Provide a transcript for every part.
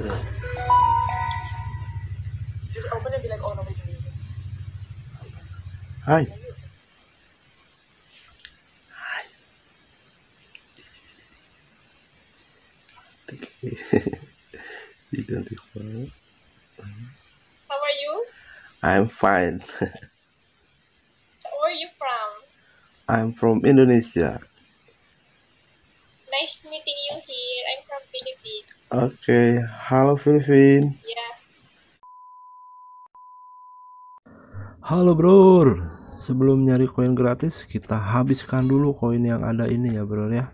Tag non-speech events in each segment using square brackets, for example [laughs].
Yeah. Just open and be like, oh, nobody [laughs] can read it. Hi. you don't. How are you? I'm fine. [laughs] Where are you from? I'm from Indonesia. Nice meeting Okay, halo Filipin. Yeah. Halo bro, sebelum nyari koin gratis kita habiskan dulu koin yang ada ini ya bro ya.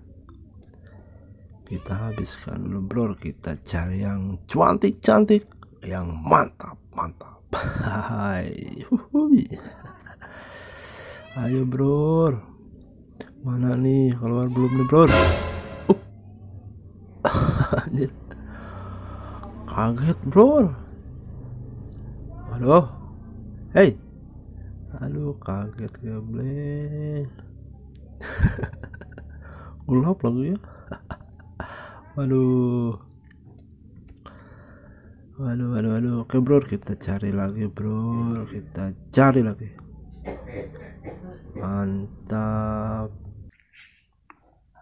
Kita habiskan dulu bro, kita cari yang cantik-cantik, yang mantap, mantap. Hai. Ayo bro, mana nih keluar belum nih bro? [laughs] Anjir. Kaget bro. Aduh. Hey. Aduh kaget gablek. Gelap lagi ya. Waduh. Waduh, waduh, waduh. Oke bro, kita cari lagi bro. Kita cari lagi. Mantap.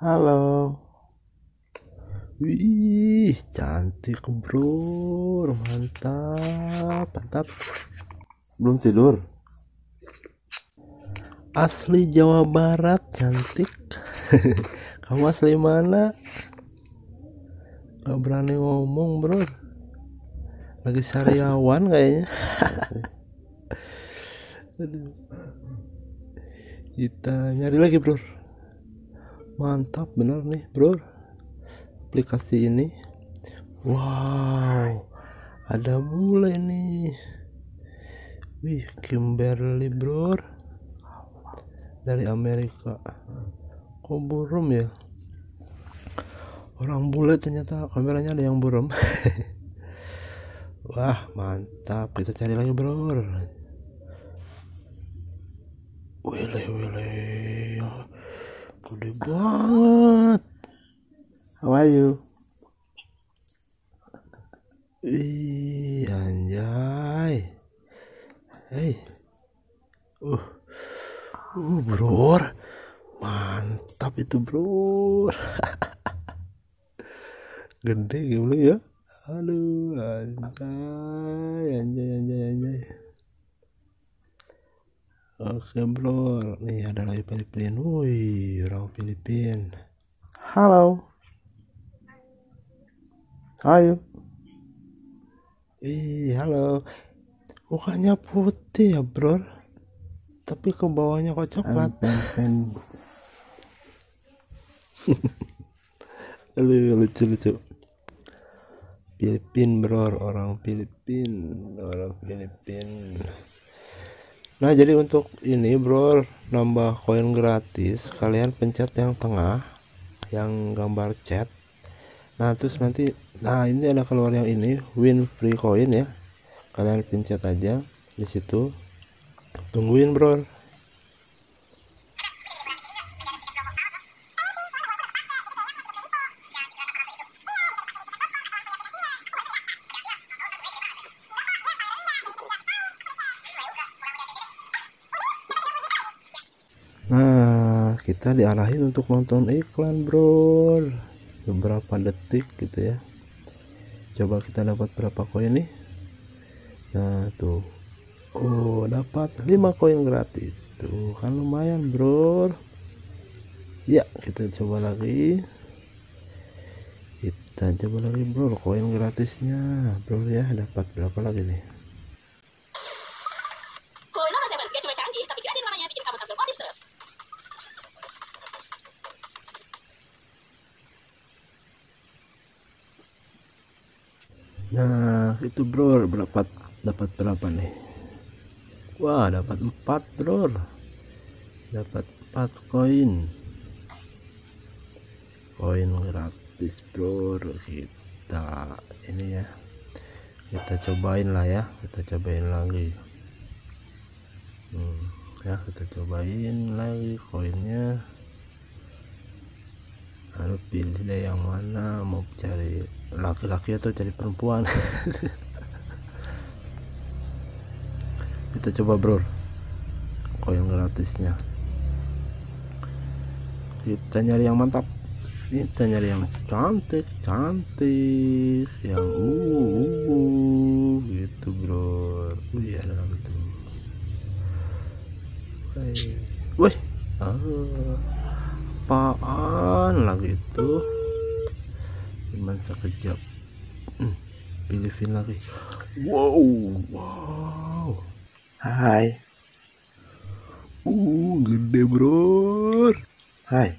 Halo. Wih, cantik bro. Mantap, mantap. Belum tidur. Asli Jawa Barat cantik. [laughs] Kamu asli mana? Gak berani ngomong bro. Lagi sariawan kayaknya. [laughs] Kita nyari lagi bro. Mantap bener nih bro. Aplikasi ini. Wow. Ada bule nih. Wih, Kimberly bro dari Amerika. Kok burem ya? Orang bule ternyata kameranya ada yang burem [laughs] wah mantap. Kita cari lagi bro wile wile gede banget how are you Ih, anjay. Hey. Uh. Uh, bro. Mantap itu, bro. [laughs] Gede gimana ya? Aduh, anjay, anjay, anjay, anjay. Oke, bro. Nih ada lagi Filipin. Wih, orang Filipin. Halo. Ayo. Ih, halo. Mukanya putih ya, bro tapi ke bawahnya kok coklat. Pen pen. [laughs] Lucu lucu. Filipin bro orang Filipin orang Filipin. Nah jadi untuk ini bro nambah koin gratis kalian pencet yang tengah yang gambar chat nah terus nanti nah ini ada keluar yang ini win free coin ya. Kalian pencet aja di situ. Tungguin bro. Nah, kita diarahin untuk nonton iklan, bro. Beberapa detik gitu ya. Coba kita dapat berapa koin nih? Nah, tuh. Oh, dapat 5 koin gratis. Tuh, kan lumayan, bro. Ya, kita coba lagi. Kita coba lagi, bro. Koin gratisnya, bro ya. Dapat berapa lagi nih? Koin Nova 7 gak cuma canggih, tapi kredit warnanya bikin kamu tampil modis terus. Nah, itu bro, berapa dapat berapa nih? Wah, dapat 4, bro. Dapat 4 koin. Koin gratis, bro. Kita ini ya. Kita cobain lah ya. Kita cobain lagi. Hmm, ya, kita cobain lagi koinnya. Pilih deh yang mana? Mau cari laki-laki atau jadi perempuan? [laughs] Kita coba bro. Koin gratisnya. Kita nyari yang mantap. Kita nyari yang cantik cantik yang uh, uh gitu bro. Wih ada lagi tuh. Wih, wih, ah, apaan lagi itu? Cuman sekejap. Hmm, pilih lagi. Wow, wow. Hai, Uh, gede bro. hai.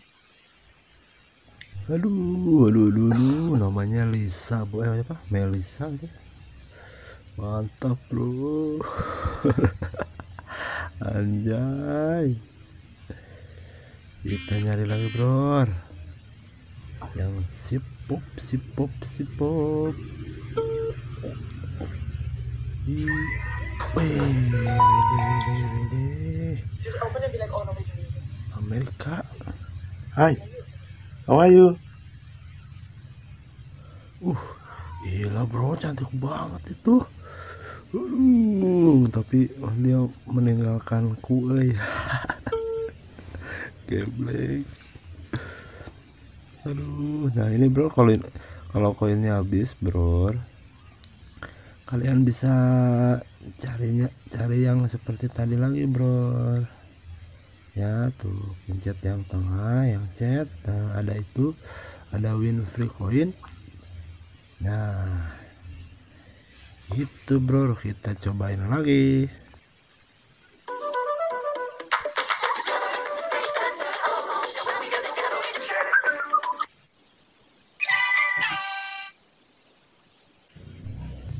Aduh, aduh, aduh, aduh. namanya Lisa, bu, eh, apa? Melisa gitu. Mantap bro. [laughs] Anjay. Kita nyari lagi bro. Yang sipop, sipop, sipop. Di. Amerika. Hai. How are you? Uh, gila bro, cantik banget itu. Aduh, tapi dia meninggalkanku, eh. [laughs] Geblek. Aduh, nah ini bro, kalau kalau koinnya habis, bro, kalian bisa carinya cari yang seperti tadi lagi, bro. Ya tuh, pencet yang tengah, yang chat, nah, ada itu, ada win free coin. Nah, itu bro, kita cobain lagi.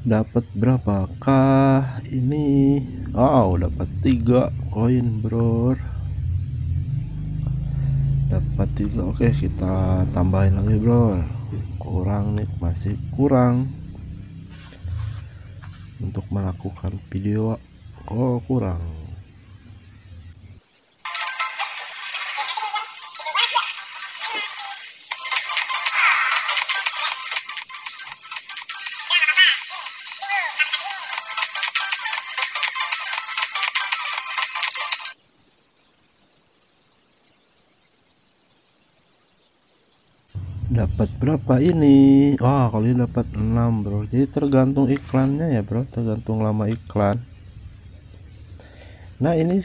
Dapat berapakah ini? Oh, dapat tiga koin, bro. Dapat tiga. Oke, kita tambahin lagi, bro. Kurang nih, masih kurang untuk melakukan video oh kurang dapat berapa ini? Wah kalau ini dapat 6 bro. Jadi tergantung iklannya ya bro. Tergantung lama iklan. Nah ini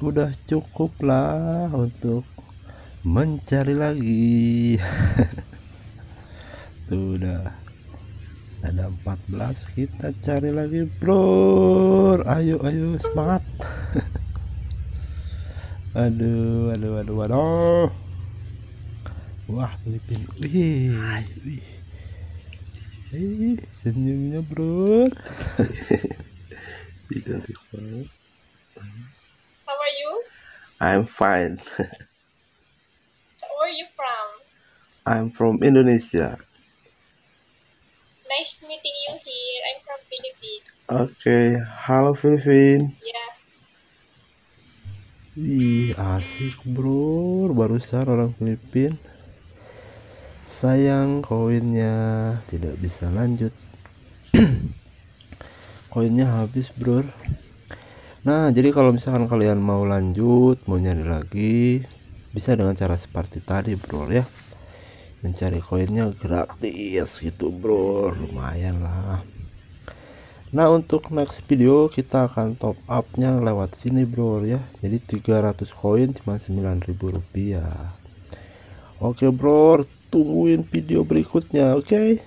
udah cukup lah untuk mencari lagi. [laughs] Tuh udah. Ada 14 kita cari lagi bro. Ayo ayo semangat. [laughs] Aduh aduh aduh aduh Wah, Filipin. Wih, wih. Ih, senyumnya, bro. [laughs] Ih, cantik banget. How are you? I'm fine. Where are you from? I'm from Indonesia. Nice meeting you here. I'm from Philippines. Oke, halo Filipin. Yeah. Wih, asik, bro. Barusan orang Filipin. Sayang koinnya tidak bisa lanjut. [clears throat] koinnya habis, bro. Nah, jadi kalau misalkan kalian mau lanjut, mau nyari lagi, bisa dengan cara seperti tadi, bro ya. Mencari koinnya gratis gitu, bro. Lumayan lah. Nah untuk next video kita akan top upnya lewat sini bro ya Jadi 300 koin cuma 9000 rupiah Oke bro tungguin video berikutnya oke